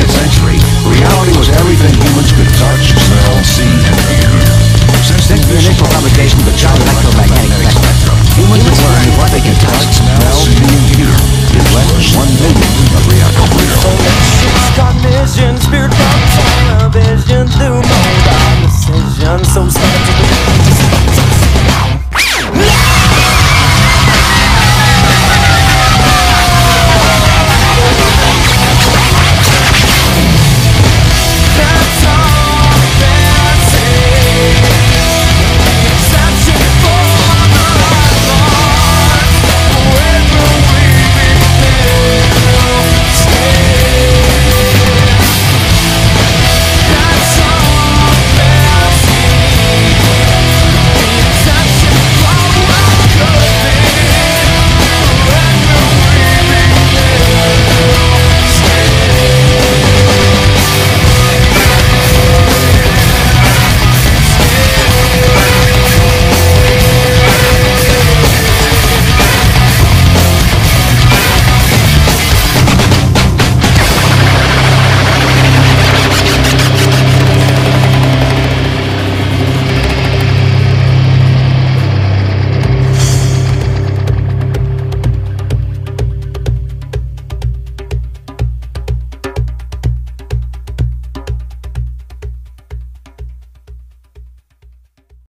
20th century, reality was everything humans could touch, smell, see, and hear. Since the initial publication of the child electromagnetic